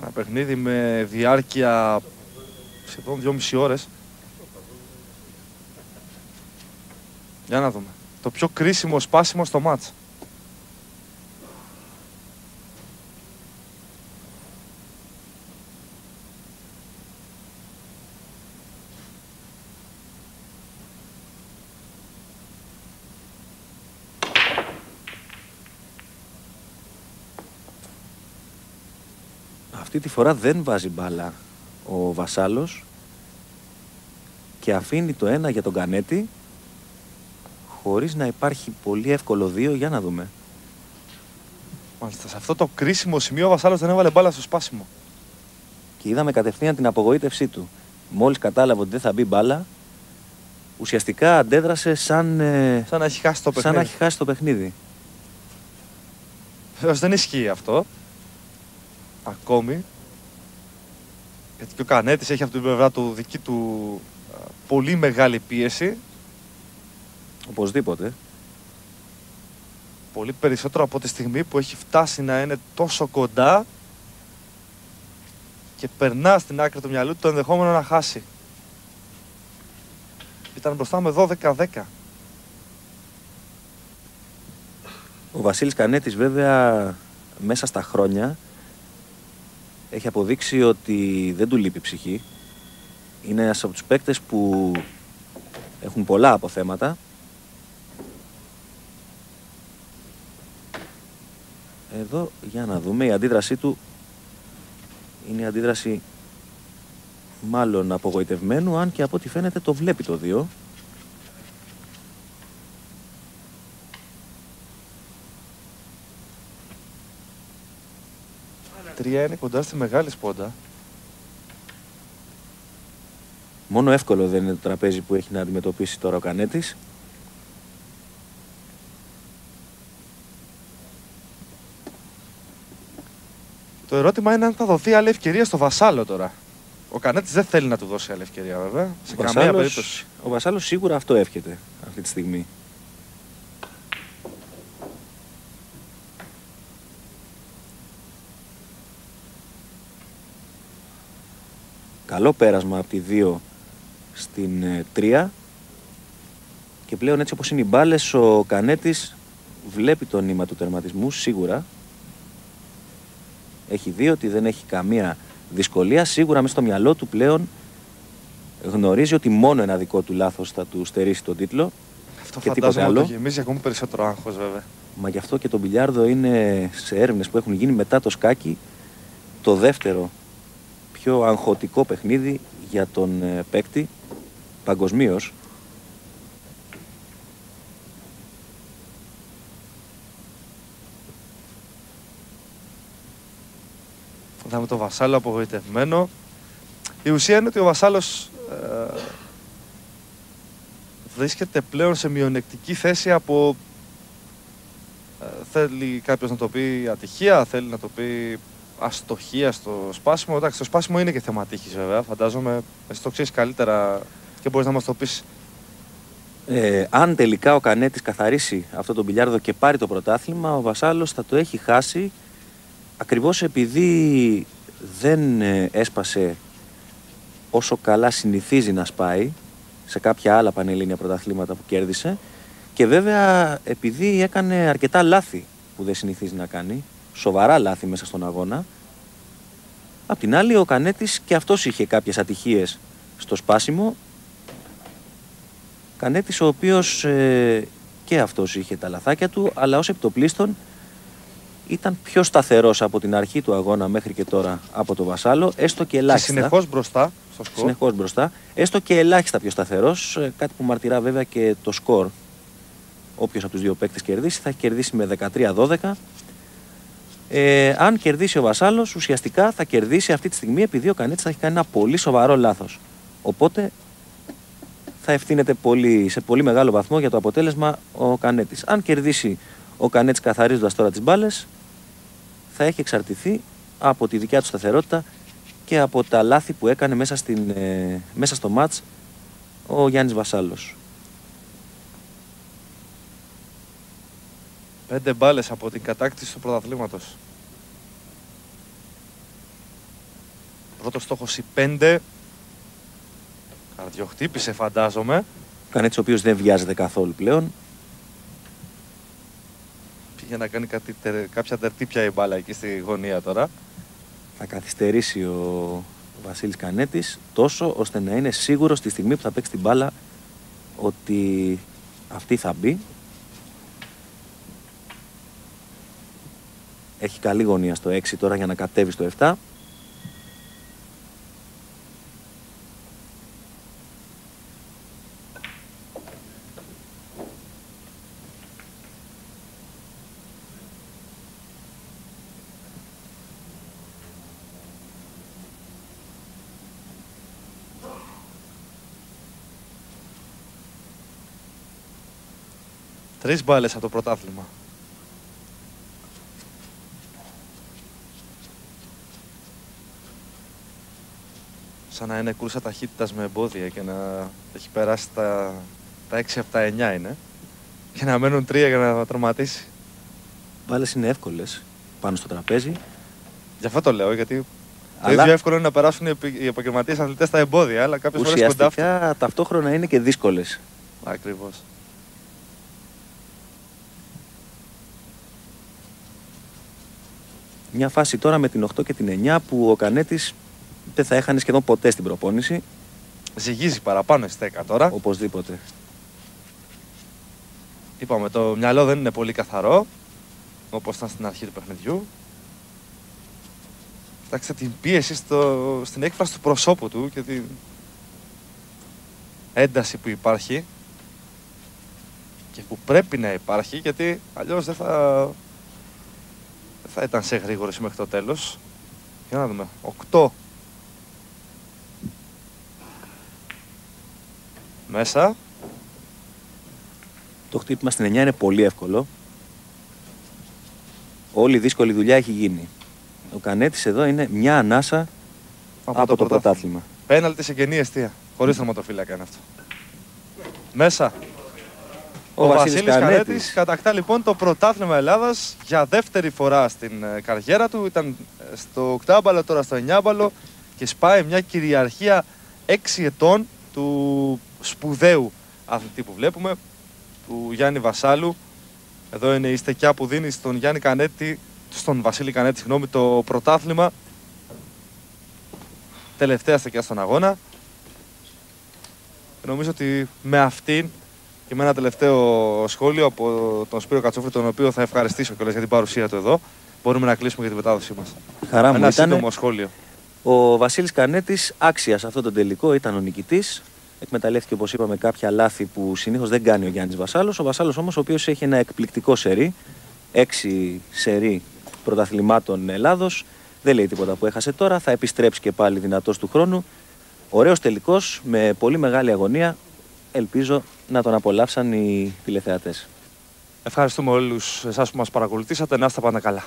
ένα παιχνίδι με διάρκεια σχεδόν 2,5 ώρες. Για να δούμε. Το πιο κρίσιμο σπάσιμο στο μάτς. Αυτή τη φορά δεν βάζει μπάλα ο Βασάλος και αφήνει το ένα για τον Κανέτη χωρίς να υπάρχει πολύ εύκολο δύο για να δούμε. Μάλιστα, σε αυτό το κρίσιμο σημείο ο Βασάλος δεν έβαλε μπάλα στο σπάσιμο. Και είδαμε κατευθείαν την απογοήτευσή του. Μόλις κατάλαβε ότι δεν θα μπει μπάλα, ουσιαστικά αντέδρασε σαν, ε, Σαν να έχει χάσει το σαν παιχνίδι. να έχει χάσει το παιχνίδι. Βεβαίως δεν ισχύει αυτό. Ακόμη. Γιατί και ο Κανέτης έχει από την πλευρά του δική του α, πολύ μεγάλη πίεση. Οπωσδήποτε. Πολύ περισσότερο από τη στιγμή που έχει φτάσει να είναι τόσο κοντά και περνά στην άκρη του μυαλού του το ενδεχόμενο να χάσει. Ήταν μπροστά με 12-10. Ο Βασίλης Κανέτης βέβαια μέσα στα χρόνια έχει αποδείξει ότι δεν του λείπει ψυχή. Είναι ένας από τους παίκτες που έχουν πολλά αποθέματα. Εδώ για να δούμε η αντίδρασή του είναι η αντίδραση μάλλον απογοητευμένου αν και από ό,τι φαίνεται το βλέπει το 2. Τρία είναι κοντά στη μεγάλη σπόντα. Μόνο εύκολο δεν είναι το τραπέζι που έχει να αντιμετωπίσει τώρα ο Κανέτης. Το ερώτημα είναι αν θα δοθεί άλλη ευκαιρία στο Βασάλο τώρα. Ο Κανέτης δεν θέλει να του δώσει άλλη ευκαιρία βέβαια. Σε Ο καμία Βασάλος, περίπτωση. ο Βασάλος σίγουρα αυτό εύχεται αυτή τη στιγμή. Καλό πέρασμα από τη 2 στην 3 και πλέον έτσι όπως είναι οι μπάλες ο Κανέτης βλέπει το νήμα του τερματισμού σίγουρα έχει δει ότι δεν έχει καμία δυσκολία σίγουρα μέσα στο μυαλό του πλέον γνωρίζει ότι μόνο ένα δικό του λάθος θα του στερήσει τον τίτλο Αυτό και τίποτε φαντάζομαι άλλο. το γεμίζει ακόμη περισσότερο άγχος βέβαια. Μα γι' αυτό και το μπιλιάρδο είναι σε έρευνες που έχουν γίνει μετά το σκάκι το δεύτερο πιο αγχωτικό παιχνίδι για τον ε, παίκτη παγκοσμίως. Είδαμε τον Βασάλο απογοητευμένο. Η ουσία είναι ότι ο Βασάλος ε, βρίσκεται πλέον σε μειονεκτική θέση από ε, θέλει κάποιος να το πει ατυχία, θέλει να το πει αστοχία στο σπάσιμο. Εντάξει, το σπάσιμο είναι και θέμα τύχης βέβαια, φαντάζομαι. Εσύ το ξέρεις καλύτερα και μπορείς να μας το πεις. Ε, αν τελικά ο Κανέτης καθαρίσει αυτό το μπιλιάρδο και πάρει το πρωτάθλημα, ο Βασάλος θα το έχει χάσει ακριβώς επειδή δεν ε, έσπασε όσο καλά συνηθίζει να σπάει σε κάποια άλλα πανελλήνια πρωταθλήματα που κέρδισε και βέβαια επειδή έκανε αρκετά λάθη που δεν συνηθίζει να κάνει, σοβαρά λάθη μέσα στον αγώνα. Απ' την άλλη ο Κανέτης και αυτός είχε κάποιες ατυχίες στο σπάσιμο Κανέτης ο οποίος ε, και αυτός είχε τα λαθάκια του, αλλά ως επιτοπλίστων ήταν πιο σταθερός από την αρχή του αγώνα μέχρι και τώρα από το Βασάλο, έστω και Και ελάχιστα. συνεχώς μπροστά στο σκορ. Συνεχώς μπροστά, έστω και ελάχιστα πιο σταθερός, ε, κάτι που μαρτυρά βέβαια και το σκορ. Όποιος από τους δύο παίκτες κερδίσει θα έχει κερδίσει με 13-12. Ε, αν κερδίσει ο Βασάλος, ουσιαστικά θα κερδίσει αυτή τη στιγμή επειδή ο Κανέτης θα έχει κάνει ένα πολύ σοβαρό λάθος. Οπότε θα ευθύνεται πολύ, σε πολύ μεγάλο βαθμό για το αποτέλεσμα ο Κανέτης. Αν κερδίσει ο Κανέτης καθαρίζοντας τώρα τις μπάλες, θα έχει εξαρτηθεί από τη δικιά του σταθερότητα και από τα λάθη που έκανε μέσα, στην, ε, μέσα στο μάτς ο Γιάννης Βασάλος. Πέντε μπάλες από την κατάκτηση του πρωταθλήματος. εγώ το στόχο C5. Καρδιοχτύπησε φαντάζομαι. Κανένα ο οποίος δεν βιάζεται καθόλου πλέον. Πήγε να κάνει κάτι, κάποια τερτύπια η μπάλα εκεί στη γωνία τώρα. Θα καθυστερήσει ο Βασίλης Κανέτης τόσο ώστε να είναι σίγουρος στη στιγμή που θα παίξει την μπάλα ότι αυτή θα μπει. Έχει καλή γωνία στο 6 τώρα για να κατέβει στο 7. Τρεις μπάλες από το πρωτάθλημα. Σαν να είναι κούρσα ταχύτητας με εμπόδια και να έχει περάσει τα, τα 6 από τα 9 είναι. Και να μένουν τρία για να τροματίσει. Μπάλες είναι εύκολες πάνω στο τραπέζι. Γι' αυτό το λέω, γιατί αλλά... Το ίδιο εύκολο είναι να περάσουν οι επαγγελματίες αθλητές στα εμπόδια, αλλά κάποιες φορές κοντά. Ουσιαστικά ταυτόχρονα είναι και δύσκολες. Ακριβώς. Μια φάση τώρα με την 8 και την 9 που ο Κανέτης δεν θα έχανε σχεδόν ποτέ στην προπόνηση. Ζυγίζει παραπάνω η στέκα τώρα. Οπωσδήποτε. Είπαμε, το μυαλό δεν είναι πολύ καθαρό, όπως ήταν στην αρχή του παιχνιδιού. Κοιτάξτε την πίεση στο, στην έκφραση του προσώπου του και την ένταση που υπάρχει και που πρέπει να υπάρχει γιατί αλλιώς δεν θα, θα ήταν σε γρήγορη μέχρι το τέλος. Για να δούμε. 8. Μέσα. Το χτύπημα στην 9 είναι πολύ εύκολο. Όλη η δύσκολη δουλειά έχει γίνει. Ο Κανέτης εδώ είναι μια ανάσα από, το, το πρωτάθλημα. Πέναλτι σε κενή αιστεία. Χωρίς θερματοφύλακα είναι αυτό. Μέσα. Ο, ο Βασίλης Κανέτης κατακτά λοιπόν το πρωτάθλημα Ελλάδας για δεύτερη φορά στην ε, καριέρα του. Ήταν ε, στο οκτάμπαλο, τώρα στο εννιάμπαλο και σπάει μια κυριαρχία 6 ετών του σπουδαίου αθλητή που βλέπουμε, του Γιάννη Βασάλου. Εδώ είναι η στεκιά που δίνει στον Γιάννη Κανέτη, στον Βασίλη Κανέτη, συγγνώμη, το πρωτάθλημα. Τελευταία στεκιά στον αγώνα. Νομίζω ότι με αυτήν και με ένα τελευταίο σχόλιο από τον Σπύρο Κατσόφρη, τον οποίο θα ευχαριστήσω κιόλας για την παρουσία του εδώ. Μπορούμε να κλείσουμε για την μετάδοσή μας. Χαρά μου ένα ήταν. σύντομο σχόλιο. Ο Βασίλης Κανέτης άξιας σε αυτό το τελικό ήταν ο νικητής. Εκμεταλλεύτηκε, όπως είπαμε, κάποια λάθη που συνήθως δεν κάνει ο Γιάννης Βασάλος. Ο Βασάλος όμως, ο οποίος έχει ένα εκπληκτικό σερί, έξι σερί πρωταθλημάτων Ελλάδος. Δεν λέει τίποτα που έχασε τώρα. Θα επιστρέψει και πάλι δυνατός του χρόνου. Ωραίος τελικός με πολύ μεγάλη αγωνία ελπίζω να τον απολαύσαν οι τηλεθεατές. Ευχαριστούμε όλους εσάς που μας παρακολουθήσατε. Να είστε πάντα καλά.